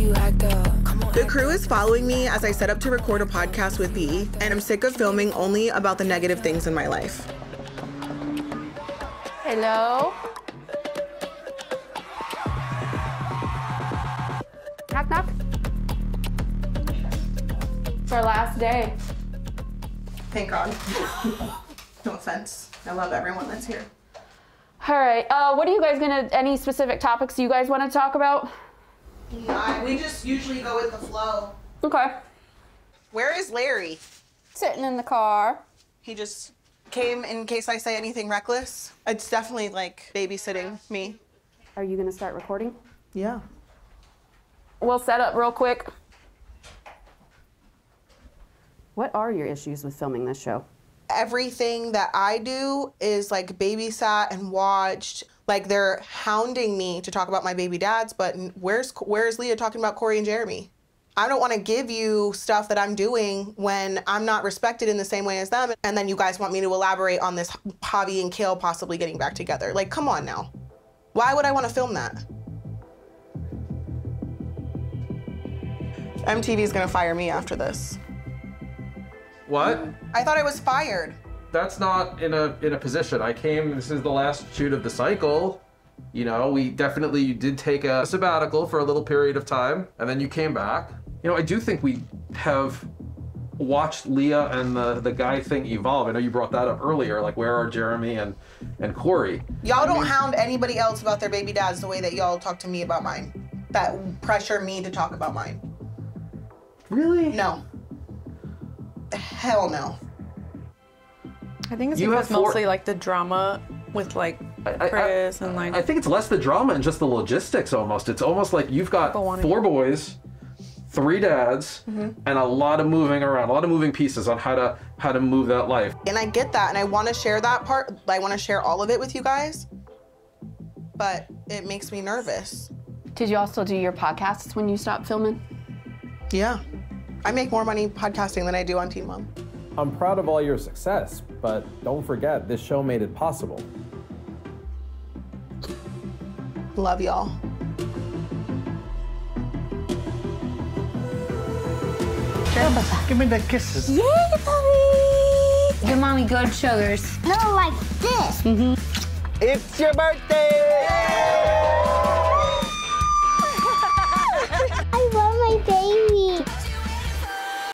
The crew is following me as I set up to record a podcast with B, and I'm sick of filming only about the negative things in my life. Hello? Knock, knock. It's our last day. Thank God. no offense. I love everyone that's here. All right. Uh, what are you guys gonna? Any specific topics you guys want to talk about? Yeah, we just usually go with the flow. Okay. Where is Larry? Sitting in the car. He just came in case I say anything reckless. It's definitely like babysitting me. Are you gonna start recording? Yeah. We'll set up real quick. What are your issues with filming this show? Everything that I do is like babysat and watched. Like they're hounding me to talk about my baby dads, but where's where's Leah talking about Corey and Jeremy? I don't want to give you stuff that I'm doing when I'm not respected in the same way as them, and then you guys want me to elaborate on this Javi and Kail possibly getting back together. Like, come on now. Why would I want to film that? MTV's gonna fire me after this. What? I thought I was fired. That's not in a in a position. I came. This is the last shoot of the cycle. You know, we definitely you did take a sabbatical for a little period of time, and then you came back. You know, I do think we have watched Leah and the the guy thing evolve. I know you brought that up earlier. Like, where are Jeremy and and Corey? Y'all don't hound anybody else about their baby dads the way that y'all talk to me about mine. That pressure me to talk about mine. Really? No. Hell no. I think it's You because four- mostly like the drama with like I- I- Chris and like I think it's less the drama and just the logistics almost. It's almost like you've got four boys, three dads, Mm-hmm. and a lot of moving around, a lot of moving pieces on how to how to move that life. And I get that, and I want to share that part. I want to share all of it with you guys. But it makes me nervous. Did you also do your podcasts when you stopped filming? Yeah. I make more money podcasting than I do on Teen Mom. I'm proud of all your success, but don't forget, this show made it possible. Love y'all. Give me the kisses. Yay, puppy! Give mommy good sugars. No, like this. Mm-hmm. It's your birthday! I